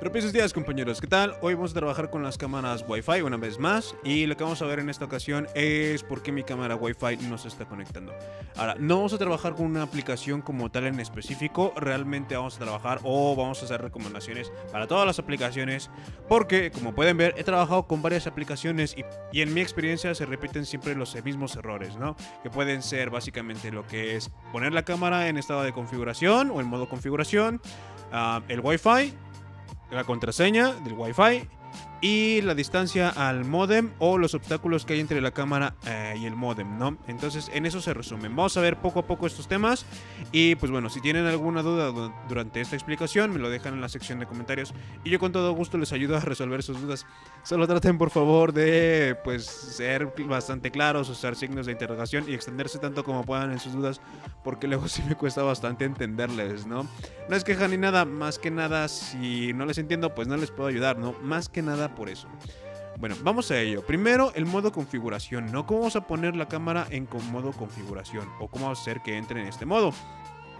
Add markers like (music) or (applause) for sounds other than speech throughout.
Propios días compañeros, ¿qué tal? Hoy vamos a trabajar con las cámaras Wi-Fi una vez más y lo que vamos a ver en esta ocasión es por qué mi cámara Wi-Fi no se está conectando. Ahora, no vamos a trabajar con una aplicación como tal en específico, realmente vamos a trabajar o vamos a hacer recomendaciones para todas las aplicaciones porque como pueden ver he trabajado con varias aplicaciones y, en mi experiencia se repiten siempre los mismos errores, ¿no? Que pueden ser básicamente lo que es poner la cámara en estado de configuración o en modo configuración, uh, el Wi-Fi la contraseña del Wi-Fi y la distancia al modem o los obstáculos que hay entre la cámara eh, y el modem, ¿no? Entonces, en eso se resumen. Vamos a ver poco a poco estos temas y pues bueno, si tienen alguna duda durante esta explicación, me lo dejan en la sección de comentarios y yo con todo gusto les ayudo a resolver sus dudas. Solo traten por favor de pues ser bastante claros, usar signos de interrogación y extenderse tanto como puedan en sus dudas, porque luego sí me cuesta bastante entenderles, ¿no? No es queja ni nada, más que nada si no les entiendo, pues no les puedo ayudar, ¿no? Más que nada por eso. Bueno, vamos a ello. Primero, el modo configuración, ¿no? ¿Cómo vamos a poner la cámara en modo configuración? ¿O cómo hacer que entre en este modo?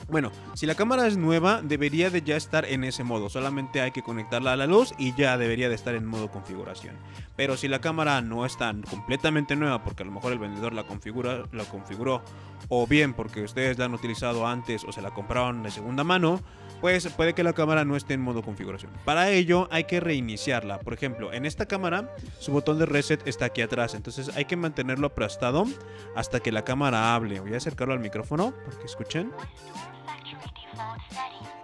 Bueno, si la cámara es nueva, debería de ya estar en ese modo. Solamente hay que conectarla a la luz y ya debería de estar en modo configuración. Pero si la cámara no está completamente nueva, porque a lo mejor el vendedor la, configura, la configuró, o bien porque ustedes la han utilizado antes o se la compraron de segunda mano, pues puede que la cámara no esté en modo configuración. Para ello hay que reiniciarla. Por ejemplo, en esta cámara su botón de reset está aquí atrás, entonces hay que mantenerlo aplastado hasta que la cámara hable. Voy a acercarlo al micrófono para que escuchen.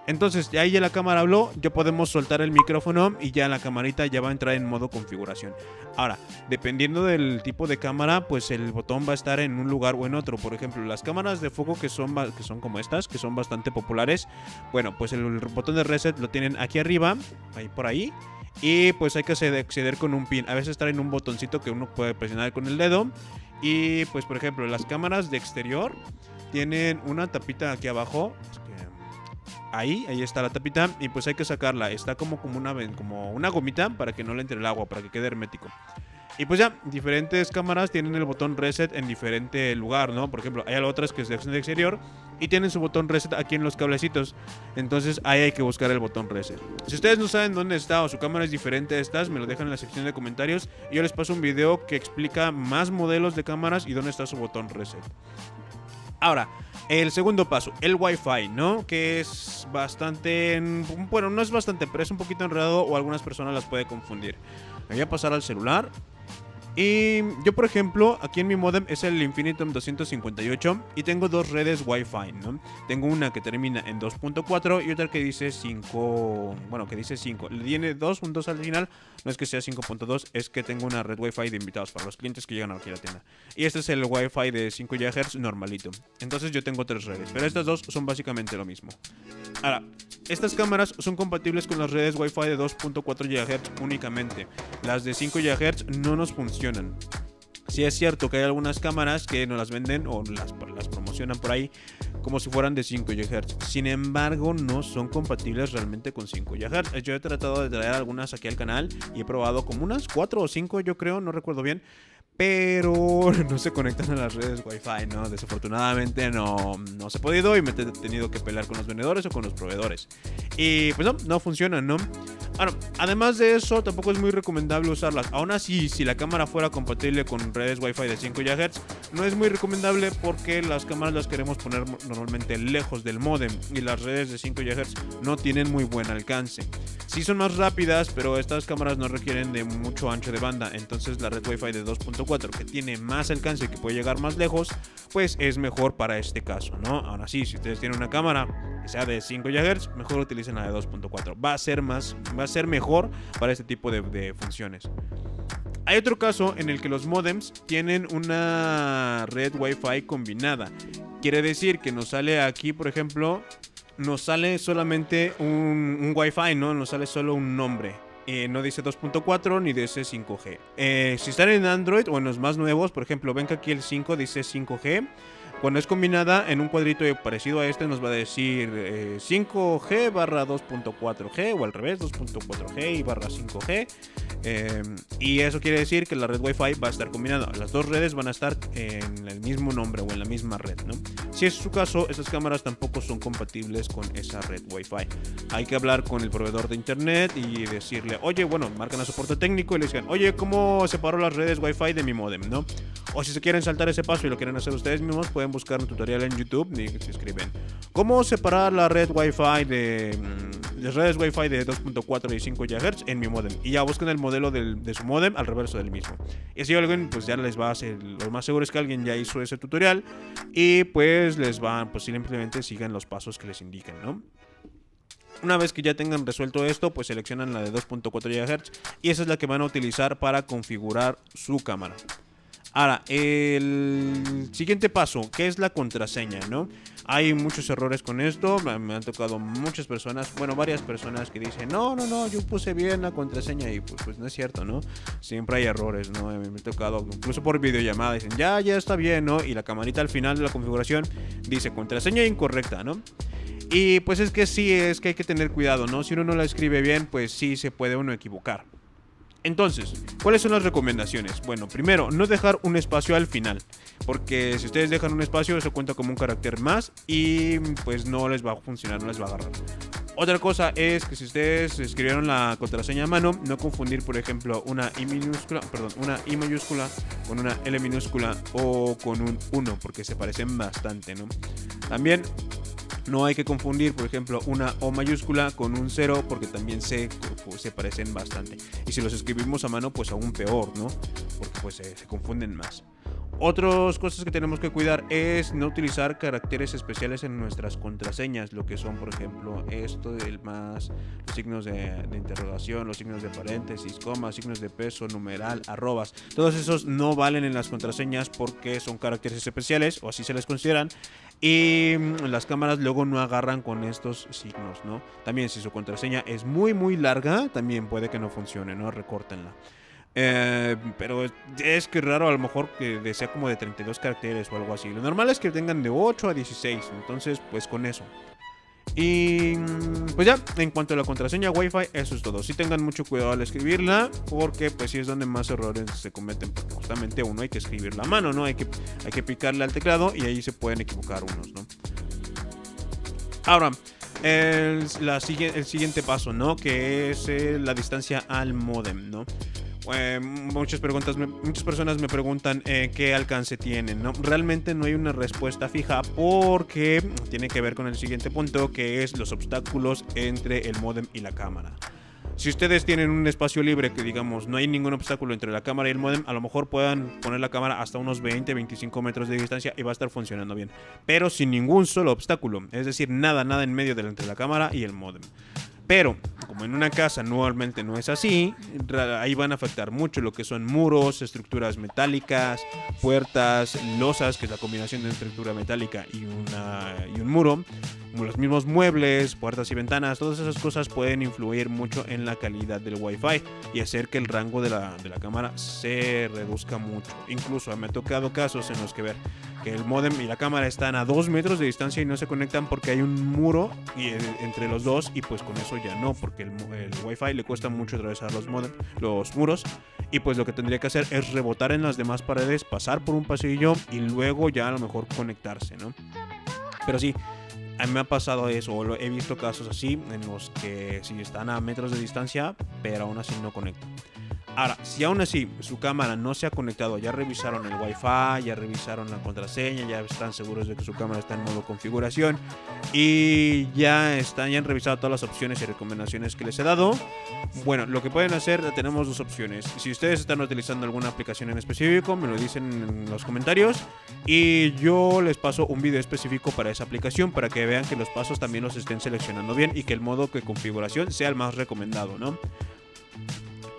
Entonces, ya ahí ya la cámara habló, ya podemos soltar el micrófono y ya la camarita ya va a entrar en modo configuración. Ahora, dependiendo del tipo de cámara, pues el botón va a estar en un lugar o en otro. Por ejemplo, las cámaras de foco que son, que son como estas, que son bastante populares, bueno, pues el botón de reset lo tienen aquí arriba, ahí por ahí. Y pues hay que acceder con un pin. A veces está en un botoncito que uno puede presionar con el dedo. Y pues por ejemplo, las cámaras de exterior tienen una tapita aquí abajo ahí, ahí está la tapita y pues hay que sacarla. Está como, como, una, como una gomita para que no le entre el agua, para que quede hermético. Y pues ya, diferentes cámaras tienen el botón reset en diferente lugar, ¿no? Por ejemplo, hay otras que es de exterior y tienen su botón reset aquí en los cablecitos. Entonces ahí hay que buscar el botón reset. Si ustedes no saben dónde está o su cámara es diferente de estas, me lo dejan en la sección de comentarios y yo les paso un video que explica más modelos de cámaras y dónde está su botón reset. Ahora, el segundo paso, el Wi-Fi, ¿no? Que es bastante. Bueno, no es bastante, pero es un poquito enredado o algunas personas las puede confundir. Voy a pasar al celular. Y yo, por ejemplo, aquí en mi modem es el Infinitum 258 y tengo dos redes Wi-Fi, ¿no? Tengo una que termina en 2.4 y otra que dice 5, bueno, que dice 5. Le tiene 2, un 2 al final, no es que sea 5.2, es que tengo una red Wi-Fi de invitados para los clientes que llegan aquí a la tienda. Y este es el Wi-Fi de 5 GHz normalito. Entonces yo tengo tres redes, pero estas dos son básicamente lo mismo. Ahora, estas cámaras son compatibles con las redes Wi-Fi de 2.4 GHz únicamente. Las de 5 GHz no nos funcionan. Si sí es cierto que hay algunas cámaras que no las venden o las, las promocionan por ahí como si fueran de 5 GHz. Sin embargo, no son compatibles realmente con 5 GHz. Yo he tratado de traer algunas aquí al canal y he probado como unas 4 o 5, yo creo, no recuerdo bien pero (laughs) no se conectan a las redes Wi-Fi, ¿no? Desafortunadamente no, no se ha podido y me he tenido que pelear con los vendedores o con los proveedores. Y pues no, no funcionan, ¿no? Bueno, además de eso, tampoco es muy recomendable usarlas. Aún así, si la cámara fuera compatible con redes Wi-Fi de 5 GHz, no es muy recomendable porque las cámaras las queremos poner normalmente lejos del modem y las redes de 5 GHz no tienen muy buen alcance. Sí son más rápidas, pero estas cámaras no requieren de mucho ancho de banda, entonces la red Wi-Fi de 2.4 que tiene más alcance y que puede llegar más lejos, pues es mejor para este caso, ¿no? Ahora sí, si ustedes tienen una cámara que sea de 5 GHz, mejor utilicen la de 2.4. Va a ser más va a ser mejor para este tipo de, funciones. Hay otro caso en el que los modems tienen una red Wi-Fi combinada. Quiere decir que nos sale aquí, por ejemplo, nos sale solamente un, Wi-Fi, ¿no? Nos sale solo un nombre. Eh, no dice 2.4 ni dice 5G. Eh, si están en Android o en los más nuevos, por ejemplo, ven que aquí el 5 dice 5G. Cuando es combinada en un cuadrito parecido a este nos va a decir 5G eh, barra 2.4G o al revés 2.4G y barra 5G. Em, y eso quiere decir que la red Wi-Fi va a estar combinada. Las dos redes van a estar en el mismo nombre o en la misma red, ¿no? Si es su caso, estas cámaras tampoco son compatibles con esa red Wi-Fi. Hay que hablar con el proveedor de internet y decirle, oye, bueno, marcan a soporte técnico y le dicen, oye, ¿cómo separo las redes Wi-Fi de mi modem, no? O si se quieren saltar ese paso y lo quieren hacer ustedes mismos, pueden buscar un tutorial en YouTube y se escriben, ¿cómo separar la red Wi-Fi de mm, las redes Wi-Fi de 2.4 y 5 GHz en mi modem? Y ya buscan el modelo de su modem al reverso del mismo. Y si alguien, pues ya les va a hacer, lo más seguro es que alguien ya hizo ese tutorial y pues les van, pues simplemente sigan los pasos que les indiquen, ¿no? Una vez que ya tengan resuelto esto, pues seleccionan la de 2.4 GHz y esa es la que van a utilizar para configurar su cámara. Ahora, el siguiente paso, que es la contraseña, ¿no? Hay muchos errores con esto, me han tocado muchas personas, bueno, varias personas que dicen, no, no, no, yo puse bien la contraseña y pues, pues no es cierto, ¿no? Siempre hay errores, ¿no? Me ha tocado, incluso por videollamada, dicen, ya, ya está bien, ¿no? Y la camarita al final de la configuración dice contraseña incorrecta, ¿no? Y pues es que sí, es que hay que tener cuidado, ¿no? Si uno no la escribe bien, pues sí se puede uno equivocar. Entonces, ¿cuáles son las recomendaciones? Bueno, primero, no dejar un espacio al final, porque si ustedes dejan un espacio, eso cuenta como un carácter más y pues no les va a funcionar, no les va a agarrar. Otra cosa es que si ustedes escribieron la contraseña a mano, no confundir, por ejemplo, una I minúscula, perdón, una I mayúscula con una L minúscula o con un 1, porque se parecen bastante, ¿no? También no hay que confundir, por ejemplo, una O mayúscula con un 0 porque también se, se parecen bastante. Y si los escribimos a mano, pues aún peor, ¿no? Porque pues se, confunden más. Otras cosas que tenemos que cuidar es no utilizar caracteres especiales en nuestras contraseñas, lo que son, por ejemplo, esto del más, signos de, de, interrogación, los signos de paréntesis, comas, signos de peso, numeral, arrobas. Todos esos no valen en las contraseñas porque son caracteres especiales, o así se les consideran, y las cámaras luego no agarran con estos signos, ¿no? También si su contraseña es muy muy larga, también puede que no funcione, ¿no? Recórtenla. Eh, pero es que raro a lo mejor que sea como de 32 caracteres o algo así. Lo normal es que tengan de 8 a 16, entonces pues con eso. Y pues ya, en cuanto a la contraseña Wi-Fi, eso es todo. Si tengan mucho cuidado al escribirla, porque pues sí es donde más errores se cometen, porque justamente uno hay que escribir la mano, ¿no? Hay que, hay que picarle al teclado y ahí se pueden equivocar unos, ¿no? Ahora, el, la, el siguiente paso, ¿no? Que es eh, la distancia al modem, ¿no? Eh, muchas, preguntas, muchas personas me preguntan eh, qué alcance tienen. ¿no? Realmente no hay una respuesta fija porque tiene que ver con el siguiente punto que es los obstáculos entre el modem y la cámara. Si ustedes tienen un espacio libre que digamos no hay ningún obstáculo entre la cámara y el modem, a lo mejor puedan poner la cámara hasta unos 20-25 metros de distancia y va a estar funcionando bien. Pero sin ningún solo obstáculo, es decir, nada, nada en medio de entre la cámara y el modem. Pero, como en una casa normalmente no es así, ahí van a afectar mucho lo que son muros, estructuras metálicas, puertas, losas, que es la combinación de una estructura metálica y, una, un muro, los mismos muebles, puertas y ventanas, todas esas cosas pueden influir mucho en la calidad del Wi-Fi y hacer que el rango de la cámara se reduzca mucho. Incluso me ha tocado casos en los que ver que el modem y la cámara están a dos metros de distancia y no se conectan porque hay un muro eh, entre los dos y pues con eso ya no, porque el, el Wi-Fi le cuesta mucho atravesar los, modem, los muros y pues lo que tendría que hacer es rebotar en las demás paredes, pasar por un pasillo y luego ya a lo mejor conectarse, ¿no? Pero sí, a mí me ha pasado eso, he visto casos así en los que sí están a metros de distancia, pero aún así no conectan. Ahora, si aún así su cámara no se ha conectado, ya revisaron el Wi-Fi, ya revisaron la contraseña, ya están seguros de que su cámara está en modo configuración y ya están, ya han revisado todas las opciones y recomendaciones que les he dado. Bueno, lo que pueden hacer, tenemos dos opciones. Si ustedes están utilizando alguna aplicación en específico, me lo dicen en los comentarios y yo les paso un video específico para esa aplicación para que vean que los pasos también los estén seleccionando bien y que el modo de configuración sea el más recomendado, ¿no?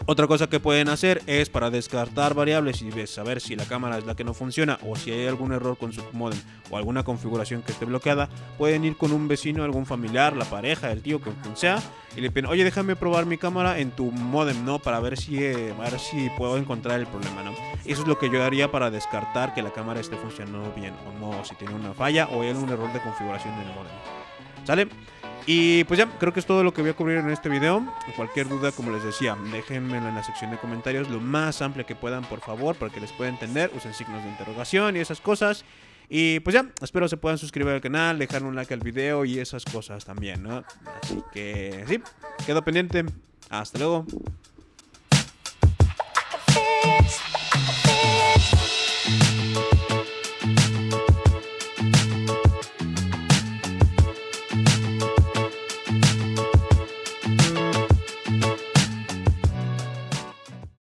Otra cosa que pueden hacer es para descartar variables y saber si la cámara es la que no funciona o si hay algún error con su modem o alguna configuración que esté bloqueada, pueden ir con un vecino, algún familiar, la pareja, el tío, quien sea, y le piden, oye, déjame probar mi cámara en tu modem, ¿no? Para ver si, eh, ver si puedo encontrar el problema, ¿no? Eso es lo que yo haría para descartar que la cámara esté funcionando bien o no, si tiene una falla o hay algún error de configuración del modem. ¿Sale? Y pues ya, creo que es todo lo que voy a cubrir en este video. Cualquier duda, como les decía, déjenmelo en la sección de comentarios lo más amplia que puedan, por favor, para que les pueda entender. Usen signos de interrogación y esas cosas. Y pues ya, espero se puedan suscribir al canal, dejar un like al video y esas cosas también, ¿no? Así que sí, quedo pendiente. Hasta luego.